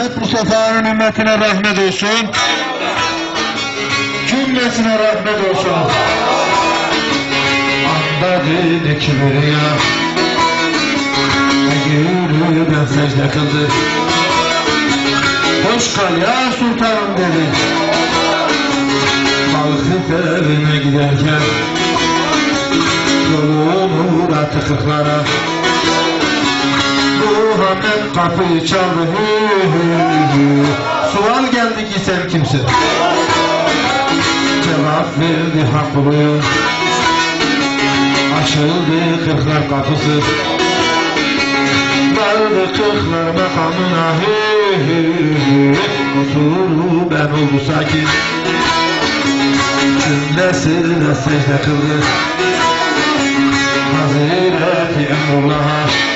Muhammed Mustafa'nın ümmetine rahmet olsun. Cümlesine rahmet olsun. Anda dedi kibriya. Yürüden secde kıldı. Hoş kal ya sultanım dedi. Kalkıp evine giderken Yolunu uğrattı kırklara Muhammed kapıyı çaldı hı. Sual geldi ki sen kimsin? Cevap verdi haklıyım Açıldı kırklar kapısı Vardı kırklar makamına hı hı. Kusuru ben oldu sakin Cümlesine secde kıldı Hazreti Emrullah'a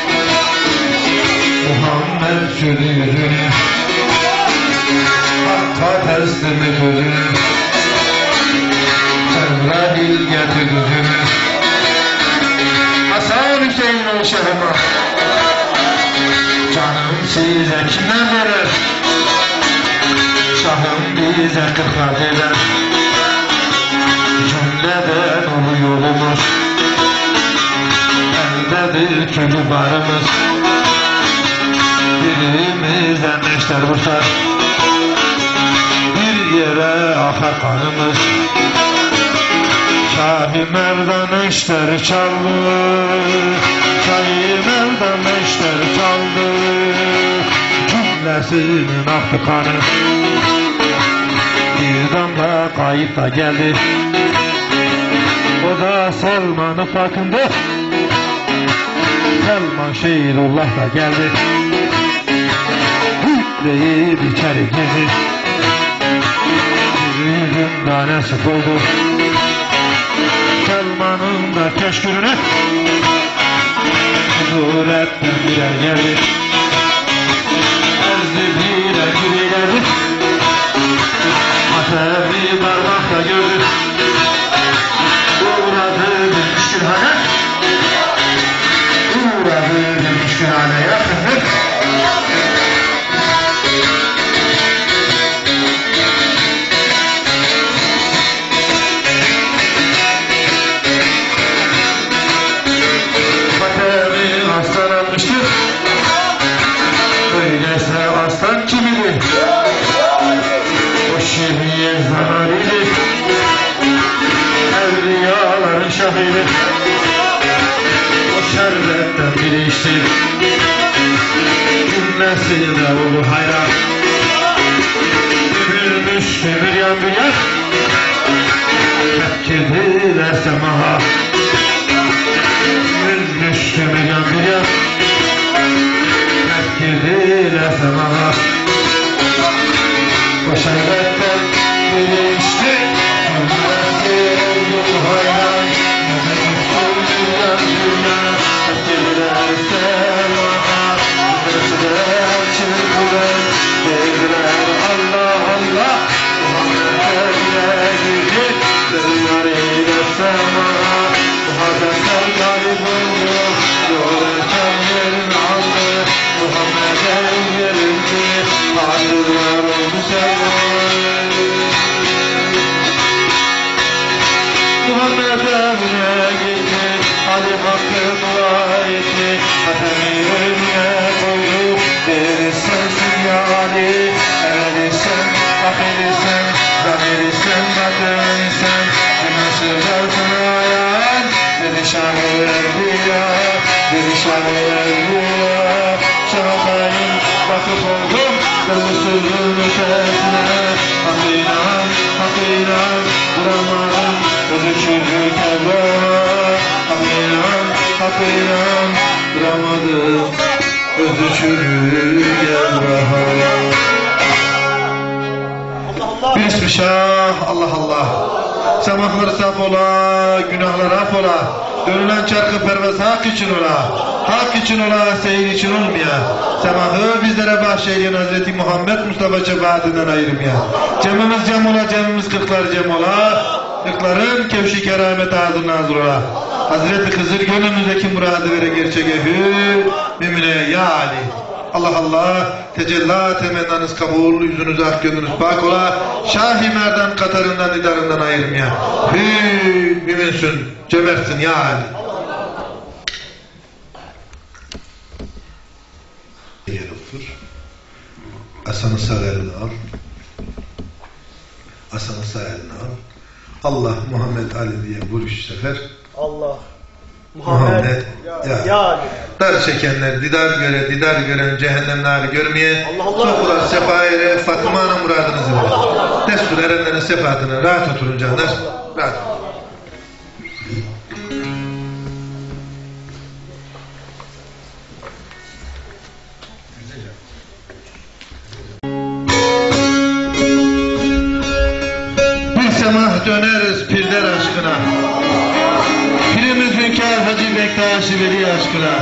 Muhammed sürdü yüzünü Hakka teslim et özünü Cebrail getir düzünü Hasan Hüseyin ol şehime Canım size kime verir? Şahım bize kırkat eder. Cümleden ulu yolumuz. Eldedir külü barımız Birimizden neşter vursak Bir yere akar kanımız. Şahi Merdan eşter çaldı. Şahi Merdan eşter çaldı. Cümlesinin aktı kanı. Bir damla kayıp da geldi. O da Selman'ın farkında Selman Şehirullah da geldi Hütleyip içeri girdi Yüzün tanesi koydu Selman'ın da keşkürüne Huzuretten birer geldi De olur hayran. Gülmüş kömür yandı yak Tepkirdiler semaha inan, hak inan Duramadım Özü çürük Kevlana Bismillah, Allah Allah. Semakları saf ola, günahlar af ola. Dönülen çarkı pervez hak için ola. Hak için ola, seyir için olmaya. Semahı bizlere bahşeyleyen Hazreti Muhammed Mustafa cemaatinden ayırmaya. Cemimiz cem ola, cemimiz kırklar cem ola. Kırkların kevşi keramet ağzı nazır ola. Hazreti Hızır gönlümüzdeki muradı vere gerçek ehü. Mümine ya Ali. Allah Allah tecellat temennanız kabul yüzünüz ak gönlünüz pak ola Şahi Merdan Katarından idarından ayırmaya Hü müminsün cömertsin ya Ali Yer otur Asanı sağ eline al Asanı sağ eline al Allah Muhammed Ali diye vuruş sefer Allah. Muhammed. Muhammed. Ya. Ya. Dar çekenler didar göre didar gören cehennem narı görmeye. Sokular sefa ere Fatıma Ana muradınızı verin. Destur erenlerin sefahatine rahat oturun canlar. Rahat. Döneriz pirler aşkına. Pirimiz Hünkar Hacı Bektaşi Veli aşkına.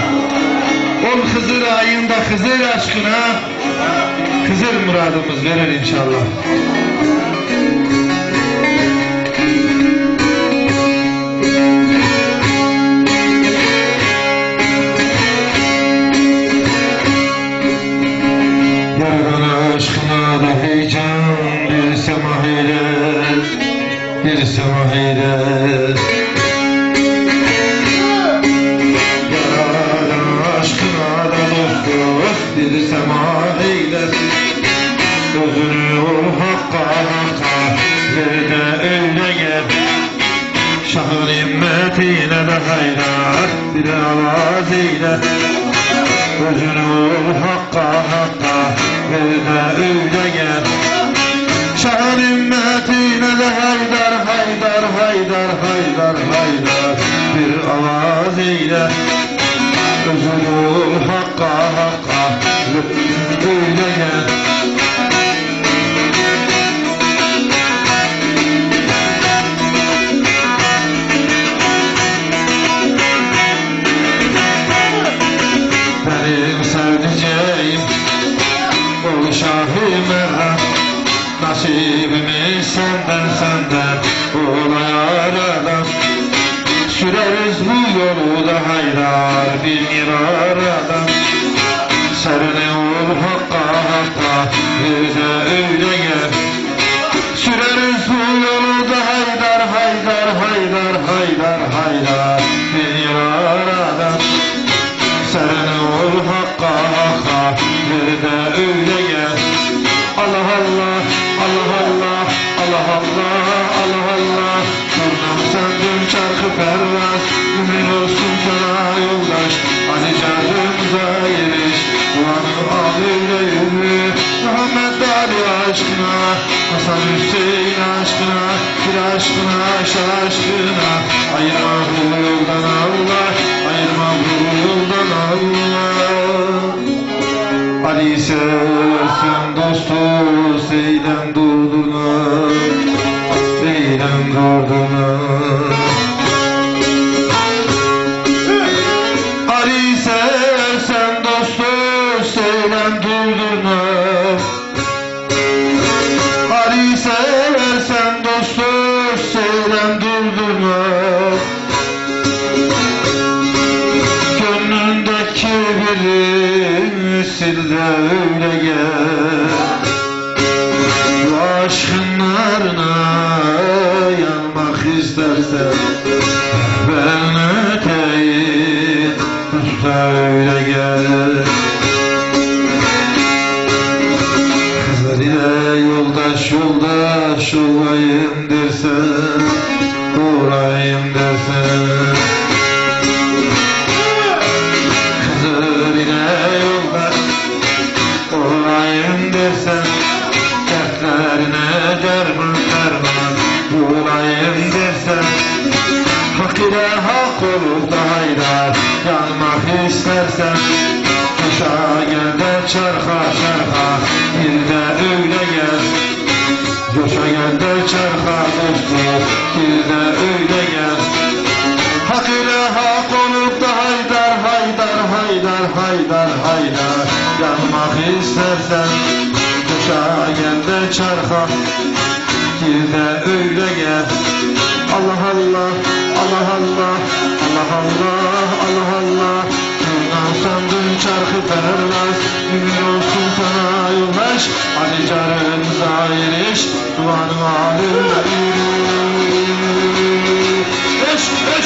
Ol Hızır ayında Hızır aşkına. Hızır muradımız verir inşallah. hayret Yar aşkına da dostluk sema eylesin. Gözünü vur hakka hakka geride öyle de hayrat bir avaz Gözünü vur hakka hakka geride öyle gel. Şahın himmetine de haydar haydar haydar haydar haydar. Bir avaz eyle. Ol hakka hakka öyle gel. Benim sevdiceğim o şahime Nasibimiz senden senden ola yaradan Süreriz bu yolu da haydar bin aradan. Serine ol hakka hakka bir de öyle gel. Süreriz bu yolu da haydar haydar haydar haydar haydar hayra Yanmak istersen Uçağa gel de çarka Gir öyle gel. Allah Allah Allah Allah Allah Allah Allah Allah. Bundan sandın çarkı perlas Günün olsun sana yoldaş Hadi carın zahiriş Duvarın alır Eş eş.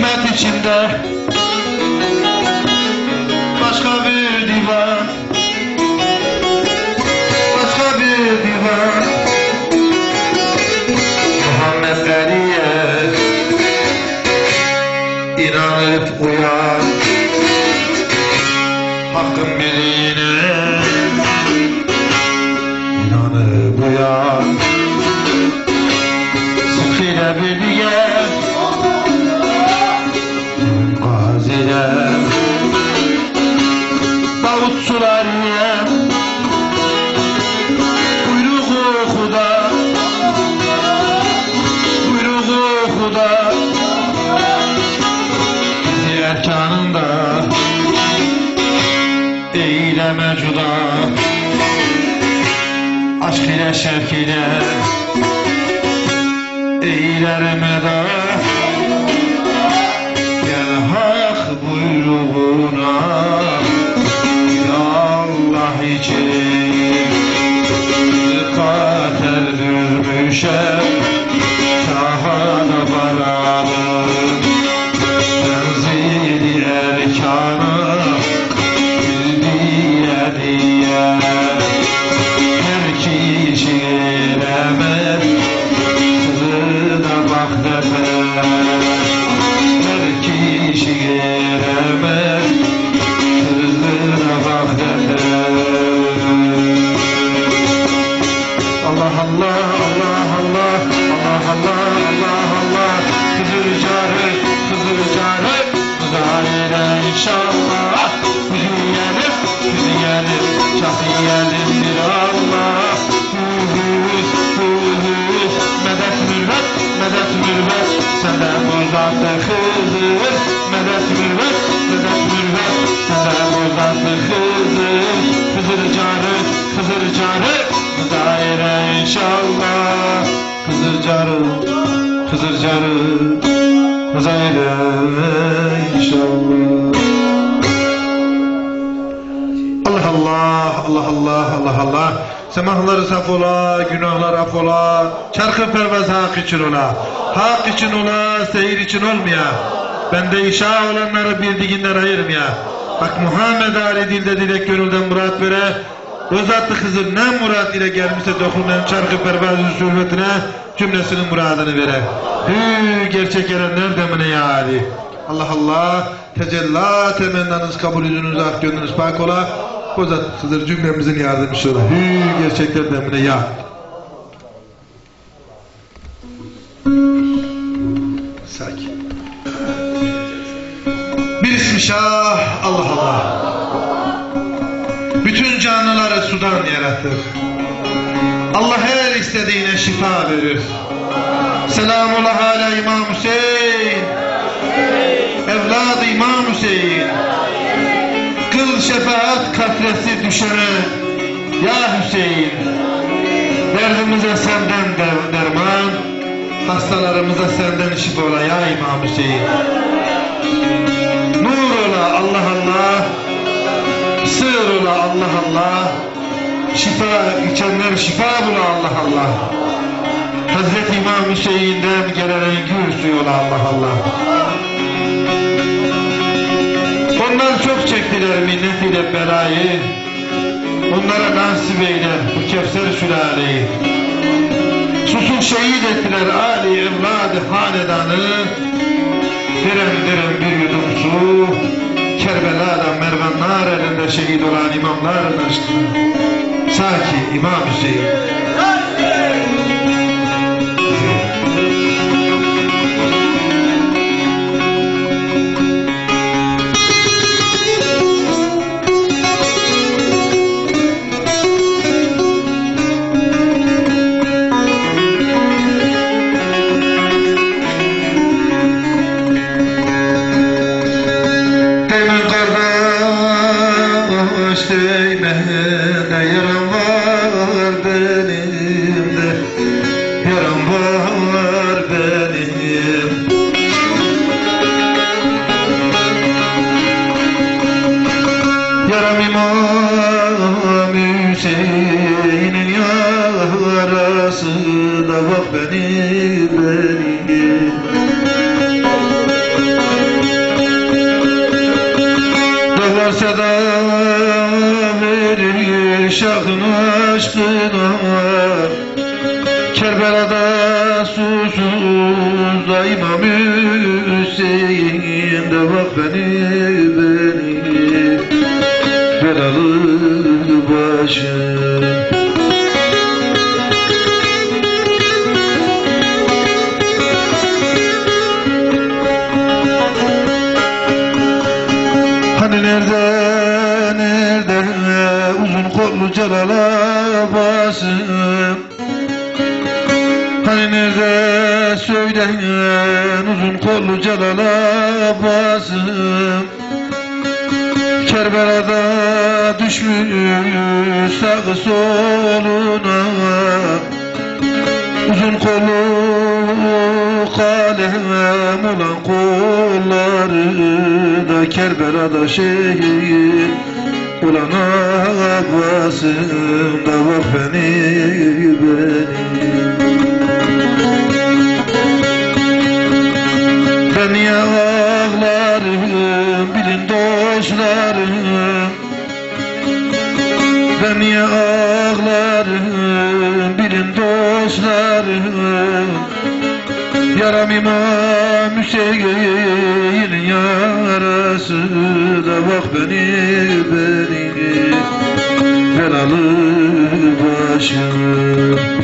Hikmet içinde şevkine için olmaya. Bende işa olanları bildiğinden ayırmaya. Bak Muhammed Ali dilde dilek gönülden murat vere. Özatlı kızım ne murat ile gelmişse dokunan çarkı pervazın sürmetine cümlesinin muradını vere. Hü gerçek erenler demine ya Ali. Allah Allah tecella temennanız kabul ediniz ah gönlünüz pak ola. O zat Hızır cümlemizin yardımcısı ola. Hü gerçekler demine ya. Şah Allah Allah. Bütün canlıları sudan yaratır. Allah her istediğine şifa verir. Selamullah ala İmam Hüseyin. Evladı İmam Hüseyin. Kıl şefaat katresi düşene. Ya Hüseyin. Derdimize senden der- derman. Hastalarımıza senden şifa ola ya İmam Hüseyin. Allah Allah. Sığır Allah Allah. Şifa içenler şifa bula Allah Allah. Hazreti İmam Hüseyin'den gelen gül Allah Allah. Onlar çok çektiler minnetiyle belayı. Onlara nasip eyle bu Kevser sülaleyi. Susun şehit ettiler Ali evladı hanedanı. Direm direm bir yudum su. Kerbela'da mervanlar elinde şehit olan imamların aşkına. Saki İmam Hüseyin. De verir şahın aşkına Kerbela'da susuz da Hüseyin uzun kollu Celal Abbas'ım Hani nerede söyleyen uzun kollu Celal Abbas'ım Kerbela'da düşmüş sağı soluna. Uzun kolu kalem olan kolları da Kerbela'da şehit olan Abbas'ım da bak beni beni. Ben ya ağlarım bilin dostlarım. Ben ya ağlarım bilin dostlarım. Yaram İmam Hüseyin'in yarası da bak beni Belalı başım. Düşmüş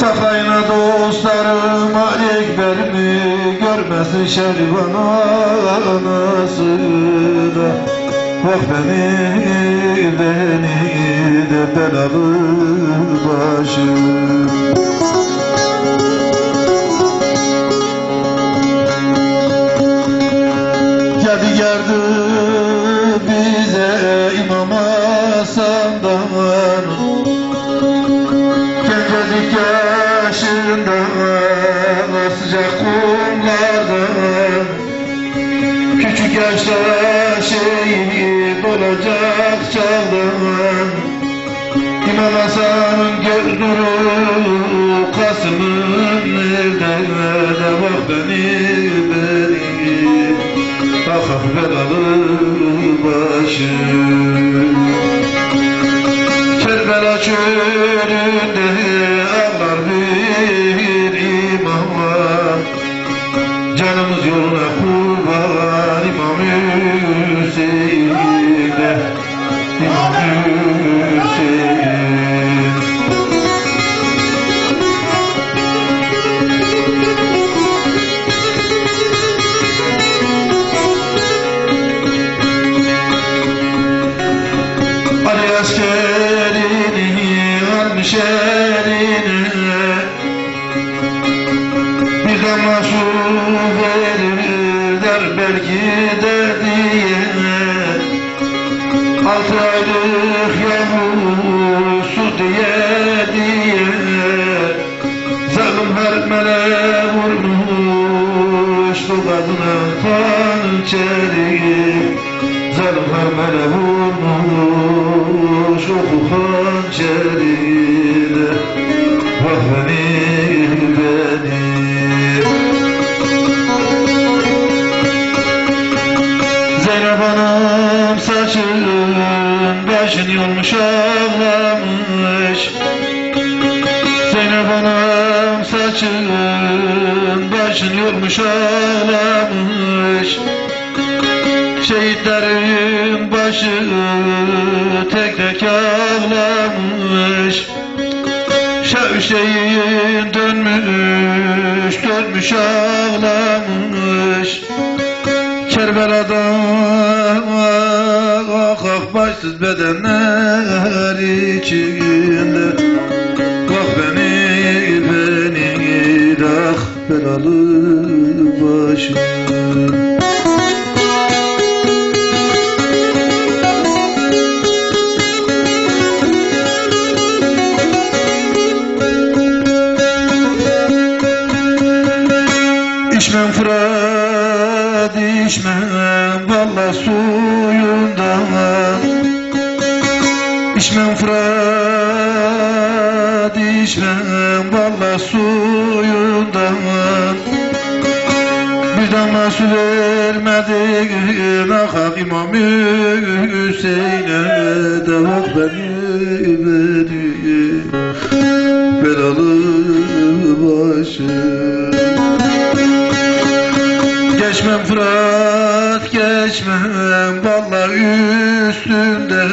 Safayına dostlarım Ekber'imi görmesin şervan anası da Bak beni, beni de belalı başım. Yadigardı bize İmam Hasan'dan Yaşında sıcak kumlardan Küçük yaşta şehit olacak çağdan. İmam Hasan'ın göz nuru Kasım'ın nerede? Bak beni beni. Ah ah belalı başım Kerbela çölünde ağlamış Şehitlerin başı tek tek ağlamış Şah Hüseyin dönmüş dönmüş ağlamış Kerbela'da ah ah başsız bedenler içinde. Ah beni beni ah belalı İmam Hüseyin'e beni beni belalı başım Geçmem Fırat geçmem vallahi üstünden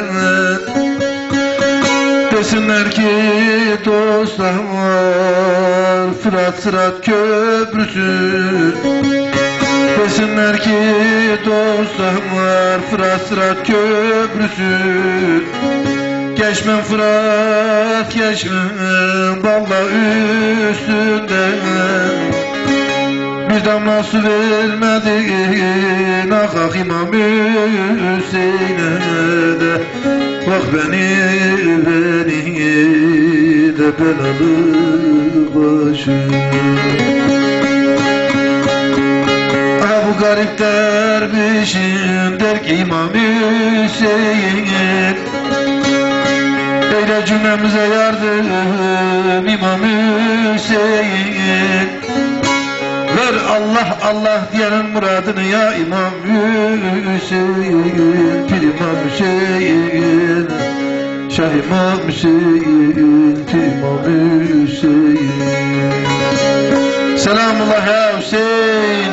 Desinler ki dostlar Fırat Sırat köprüsü Desinler ki dostlar Fırat Sırat köprüsü. Geçmem Fırat geçmem vallahi üstünden. Bir damla su vermedin ah İmam Hüseyin'e de. Bak beni beni de belalı başım garip dervişin der ki İmam Hüseyin Eyle cümlemize yardım İmam Hüseyin Ver Allah Allah diyenin muradını ya İmam Hüseyin Pir İmam Hüseyin Şah İmam Hüseyin Pir İmam Hüseyin Selamullah ya Hüseyin.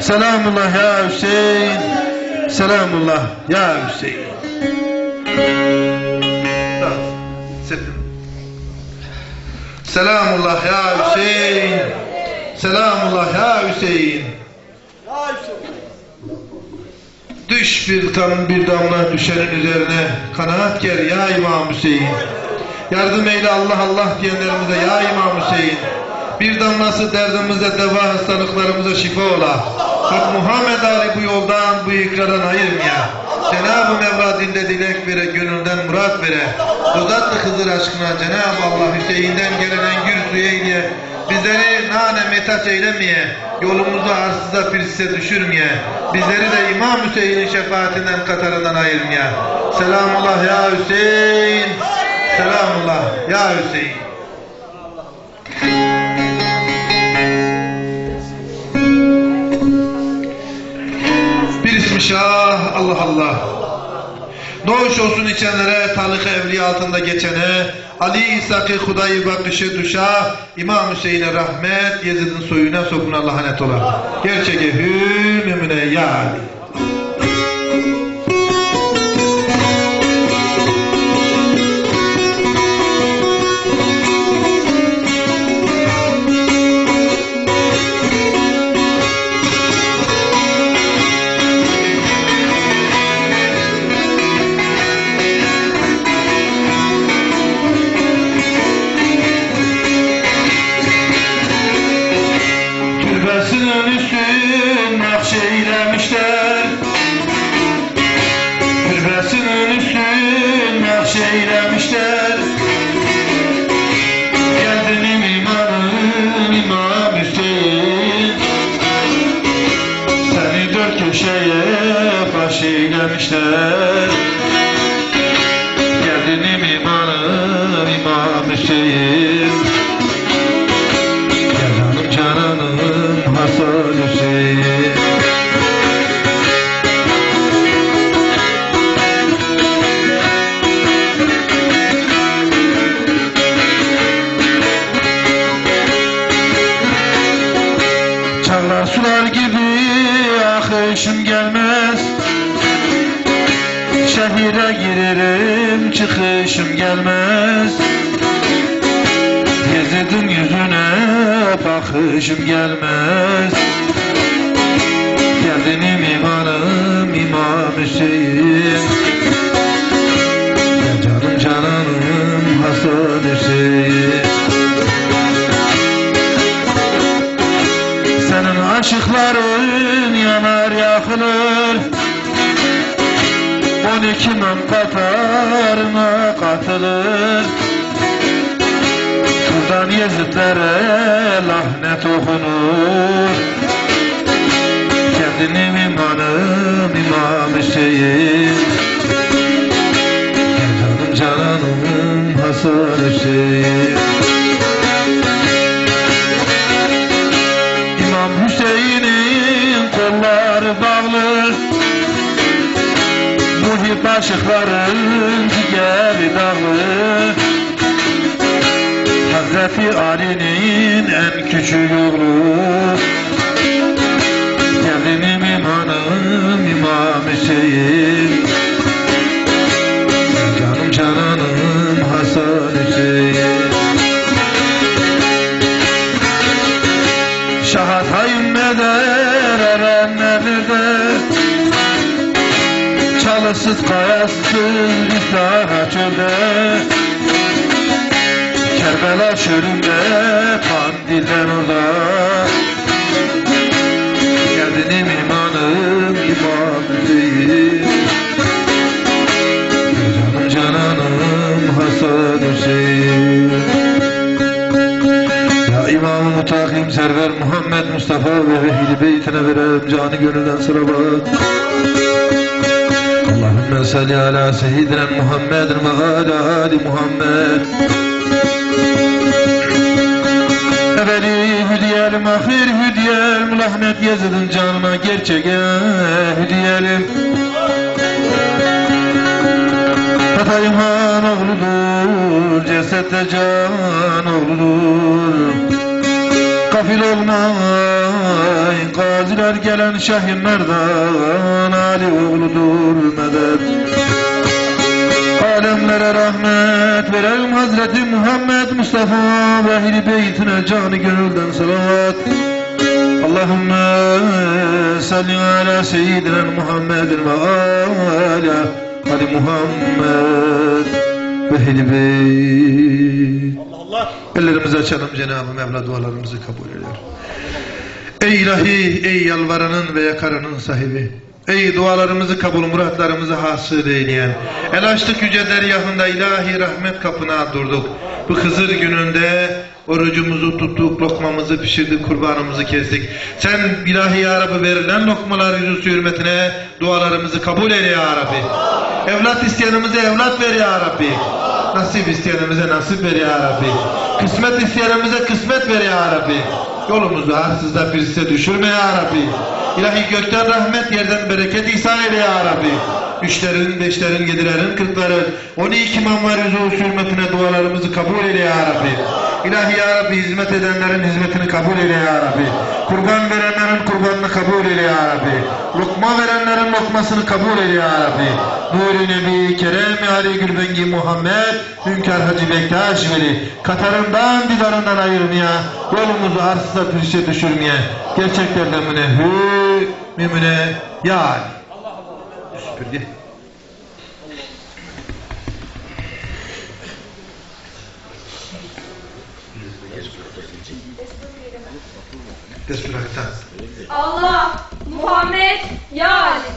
Selamullah ya Hüseyin. Selamullah ya Hüseyin. Selamullah ya Hüseyin. Selamullah ya Hüseyin. Düş bir kan bir damla düşenin üzerine kanaat ger ya İmam Hüseyin. Yardım eyle Allah Allah diyenlerimize ya İmam Hüseyin. Bir damlası derdimize deva hastalıklarımıza şifa ola. Hak Muhammed Ali bu yoldan bu ikrardan ayırmaya. Cenab-ı Mevla dinde dilek vere, gönülden murat vere. Rızatlı Hızır aşkına Cenab-ı Allah Hüseyin'den gelen gür suyu eyle. Bizleri nane metaç eylemeye, yolumuzu arsıza pirsize düşürmeye, bizleri de İmam Hüseyin'in şefaatinden katarından ayırmaya. Selamullah ya Hüseyin. Selamullah ya Hüseyin. Bir ismi şah Allah Allah. Doğuş olsun içenlere, talık evliya altında geçene, Ali İshak'ı Hudayı bakışı duşa, İmam Hüseyin'e rahmet, Yezid'in soyuna sokun Allah'a net ola. Hür mümine ya Ali. Bakışım gelmez. Geldinim imanım İmam Hüseyin Gel canım cananım Hasan Hüseyin Senin aşıkların yanar yakılır On iki men katarına katılır Buradan Yezidlere lahnet okunur. Kendinim imanım İmam Hüseyin canım cananım Hasan Hüseyin İmam Hüseyin'in kolları bağlı. Muhip aşıkların digeri dağlı Hazreti Ali'nin en küçük oğlu. Geldinim imanım İmam Hüseyin. Canım cananım Hasan Hüseyin. Şahat hayım eder erenlerde Çalısız kayasız rüzgar çölde Kerbela çölünde kandilden orada Geldinim imanım imam Hüseyin Canım cananım Hasan Hüseyin. Ya İmam Mutakim Server Muhammed Mustafa ve Vehli Beytine verem canı gönülden sırabat. Allahümme salli ala seyyidina Muhammed ve ala ali Muhammed Hüdiyelim, ahir hüdiyelim Rahmet Yezid'in canına gerçeğe hüdiyelim Hatayım han oğludur, cesette can oğludur. Gafil olmayın Gaziler gelen şahinlerden Ali oğludur medet Alemlere rahmet veren Hazreti Muhammed Mustafa ve ehli beytine canı gönülden salavat Allahümme salli ala seyyidina Muhammedin ve ala Ali Muhammed ve ehli beyt. Ellerimizi açalım Cenab-ı Mevla dualarımızı kabul eder. Ey ilahi, ey yalvaranın ve yakarının sahibi. Ey dualarımızı kabul, muratlarımızı hasıl eyleyen. El açtık yüce deryahında ilahi rahmet kapına durduk. Bu Hızır gününde orucumuzu tuttuk, lokmamızı pişirdik, kurbanımızı kestik. Sen ilahi ya Rabbi verilen lokmalar yüzü hürmetine dualarımızı kabul eyle ya Rabbi. Evlat isteyenimize evlat ver ya Rabbi. Nasip isteyenimize nasip ver ya Rabbi. Kısmet isteyenimize kısmet ver ya Rabbi. Yolumuzu harsızda birisi düşürme ya Rabbi. İlahi gökten rahmet yerden bereket ihsan eyle ya Rabbi. Üçlerin, beşlerin, yedilerin, kırkların, on iki imam var yüzü hürmetine dualarımızı kabul eyle ya Rabbi. İlahi ya Rabbi hizmet edenlerin hizmetini kabul eyle ya Rabbi. Kurban verenlerin kurbanını kabul eyle ya Rabbi. Lokma verenlerin lokmasını kabul eyle ya Rabbi. Nuri Nebi Kerem Ali Gülbengi Muhammed Hünkar Hacı Bektaş Veli Katarından didarından ayırmaya Yolumuzu arsıza pirşe düşürmeye Gerçeklerden münehhü Mümine Ya Ali Süpürge Destur Aktan Allah, Muhammed, Ya Ali.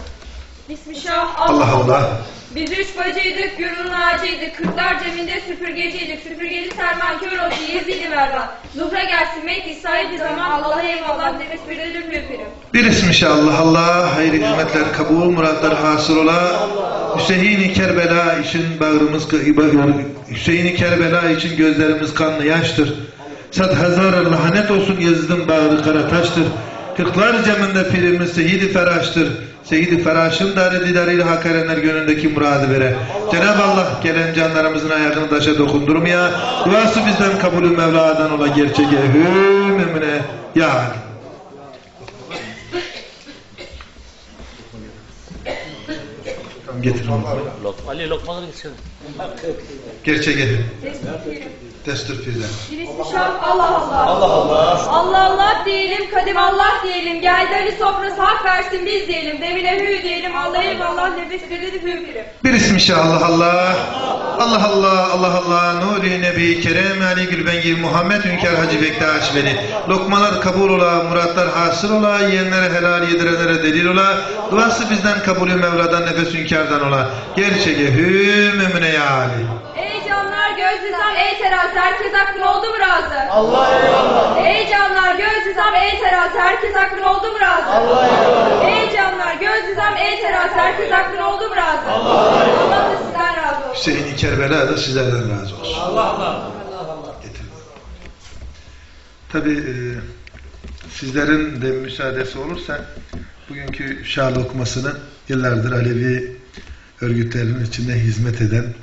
Bismillah, Allah Allah Biz üç bacıydık, gürün ağacıydık. Kırklar ceminde süpürgeciydik. Süpürgeli Serman kör oldu, Yezidi Mervan. Zuhra gelsin, Mehdi sahibi zaman. Allah'a eyvallah, nefes bir ölüm öperim. Bir ismi Allah Allah, hayırlı hizmetler kabul, muratlar hasıl ola. Hüseyin-i Kerbela için bağrımız, Hüseyin-i Kerbela için gözlerimiz kanlı yaştır. Sad hazar lanet olsun Yezid'in bağrı kara taştır. Kırklar ceminde pirimiz Seyyid-i Feraş'tır. Seyyid-i Feraş'ın darı didarıyla hak erenler gönlündeki muradı vere. Cenab-ı Allah gelen canlarımızın ayağını taşa dokundurmaya, duası bizden kabulü Mevla'dan ola gerçeğe hü mümine ya Ali. Tamam getir onu. Lok Ali lokmaları geçiyor. Gerçeğe. Bismillah. Destur firden. Bismillah, Allah Allah. Allah Allah. Allah Allah diyelim, kadim Allah diyelim. Geldi Ali sofrası hak versin biz diyelim. Demine hü diyelim. Allah'a eyvallah, nefes bir ölüm öperim. Bir ismi Allah Allah. Allah Allah Allah Allah Nuri Nebi Kerem Ali Gülbengi Muhammed Hünkar Hacı Bektaş Veli Lokmalar kabul ola Muratlar hasıl ola Yiyenlere helal yedirenlere delil ola Duası bizden kabulü Mevla'dan nefes hünkardan ola Gerçeğe hü mümine ya Ali Ey göz dizem ey terazi herkes hakkın oldu mu razı? Allah eyvallah. Ey canlar göz dizem ey terazi herkes hakkın oldu mu razı? Allah eyvallah. Ey canlar göz dizem ey terazi herkes hakkın oldu mu razı? Allah eyvallah. Allah sizden razı olsun. Hüseyin-i Kerbela da sizlerden razı olsun. Allah Allah. Tabi e, sizlerin de müsaadesi olursa bugünkü şah lokmasını yıllardır Alevi örgütlerinin içinde hizmet eden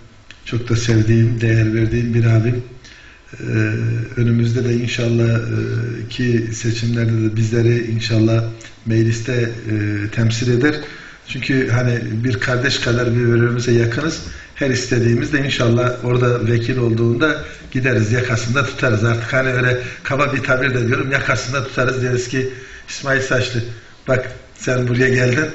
çok da sevdiğim, değer verdiğim bir abim. Ee, önümüzde de inşallah e, ki seçimlerde de bizleri inşallah mecliste e, temsil eder. Çünkü hani bir kardeş kadar birbirimize yakınız. Her istediğimizde inşallah orada vekil olduğunda gideriz yakasında tutarız. Artık hani öyle kaba bir tabir de diyorum yakasında tutarız deriz ki İsmail Saçlı bak sen buraya geldin.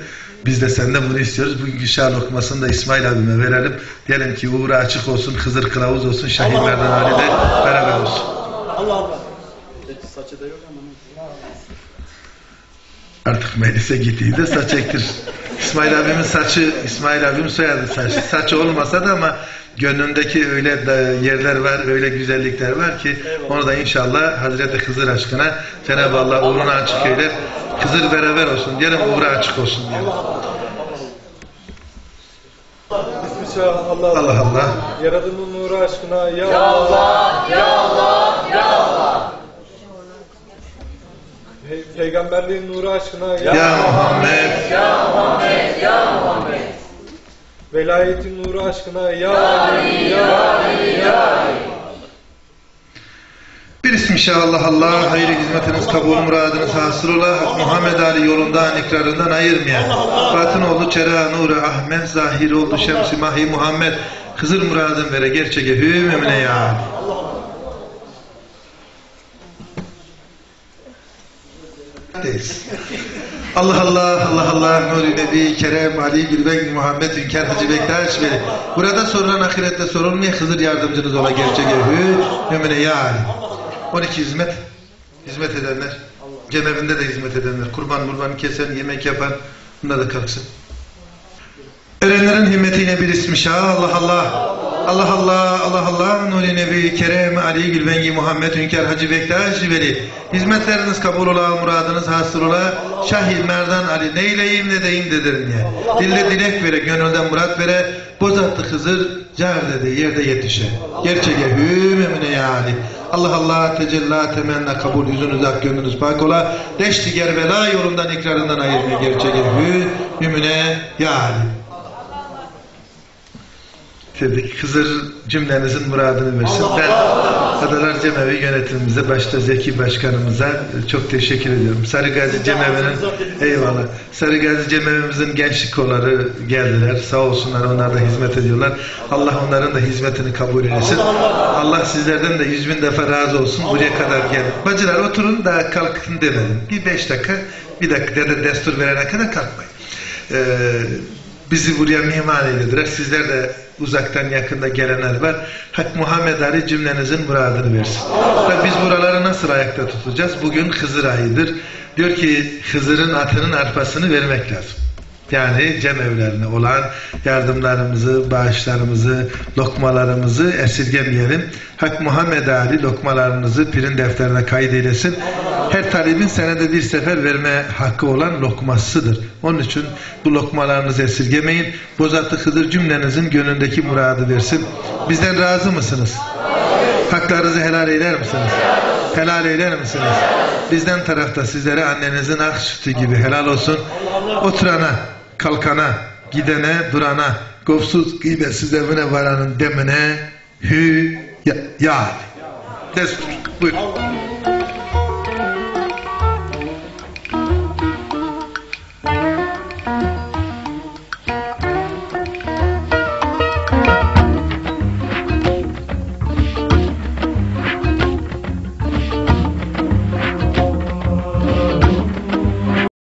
Biz de senden bunu istiyoruz. Bugünkü şah lokmasını da İsmail abime verelim. Diyelim ki uğra açık olsun, Hızır kılavuz olsun, şehirlerden Ali de beraber olsun. Allah Allah. Saçı da yok ama. Artık meclise gittiği de saç ektir. İsmail abimin saçı, İsmail abimin soyadı saçı. Saçı olmasa da ama gönlündeki öyle de yerler var, öyle güzellikler var ki onu da inşallah Hazreti Hızır aşkına Cenab-ı Allah uğruna açık eyler. Hızır beraber olsun diyelim, uğra açık olsun diyelim. Bismillah Allah Allah. Allah Allah. Yaradanın nuru aşkına ya, Allah. Pe- Peygamberliğin nuru aşkına ya, Ya Muhammed, Velayetin nuru aşkına ya, Ali, ya, ya. bir ismi Allah Allah hayırlı hizmetiniz kabul muradınız hasıl ola Muhammed Ali yolundan ikrarından ayırmayan Batın oldu Çera Nuru Ahmet Zahir oldu Şemsi Mahi Muhammed Hızır muradın vere gerçeğe hü memine ya Değiliz. Allah Allah, Allah Allah, Nuri Nebi, Kerem, Ali, Gülben, Muhammed, Hünkar, Hacı Bektaş ve burada sorulan ahirette sorulmaya Hızır yardımcınız ola gerçek evü, mümine ya Ali. 12 hizmet, hizmet edenler, cenevinde de hizmet edenler, kurban murban kesen, yemek yapan, bunlar da kalksın. Erenlerin himmetiyle bir ismi şah, Allah Allah. Allah Allah, Allah Allah, Nuri Nebi, Kerem, Ali, Gülbengi, Muhammed, Hünkar, Hacı Bektaş, Veli. Hizmetleriniz kabul ola, muradınız hasıl ola. Şahil, Merdan, Ali, neyleyim ne deyim dedirin ya. Dille dilek vere, gönülden murat vere. Bozattı Hızır, car dedi, yerde yetişe. Gerçeğe hü memine ya Ali. Allah Allah, tecella, temenna, kabul, yüzünüz ak, gönlünüz pak ola. Deşti gerbela, yolundan ikrarından ayırmaya gerçeğe hü mümine Ali. Tebrik. Hızır cümlenizin muradını versin. Ben Adalar Cemevi yönetimimize, başta Zeki Başkanımıza çok teşekkür ediyorum. Sarıgazi Cemevi'nin eyvallah. Sarıgazi Cemevimizin gençlik kolları geldiler. Sağ olsunlar onlar da hizmet ediyorlar. Allah onların da hizmetini kabul etsin. Allah sizlerden de yüz bin defa razı olsun. Buraya kadar gelin. Bacılar oturun da kalkın demedim. Bir beş dakika, bir dakika de destur verene kadar kalkmayın. Ee, bizi buraya mihman eylediler. Sizler de uzaktan yakında gelenler var. Hak Muhammed Ali cümlenizin muradını versin. Tabi biz buraları nasıl ayakta tutacağız? Bugün Hızır ayıdır. Diyor ki Hızır'ın atının arpasını vermek lazım. Yani cemevlerine olan yardımlarımızı, bağışlarımızı, lokmalarımızı esirgemeyelim. Hak Muhammed Ali lokmalarınızı pirin defterine kaydeylesin. Her talibin senede bir sefer verme hakkı olan lokmasıdır. Onun için bu lokmalarınızı esirgemeyin. Bozatlı Hızır cümlenizin gönlündeki muradı versin. Bizden razı mısınız? Haklarınızı helal eyler misiniz? Helal eyler misiniz? Bizden tarafta sizlere annenizin ak sütü gibi helal olsun. Oturana, kalkana, gidene, durana, gofsuz gıybetsiz evine varanın demine hü ya, ya. Destur. Buyurun.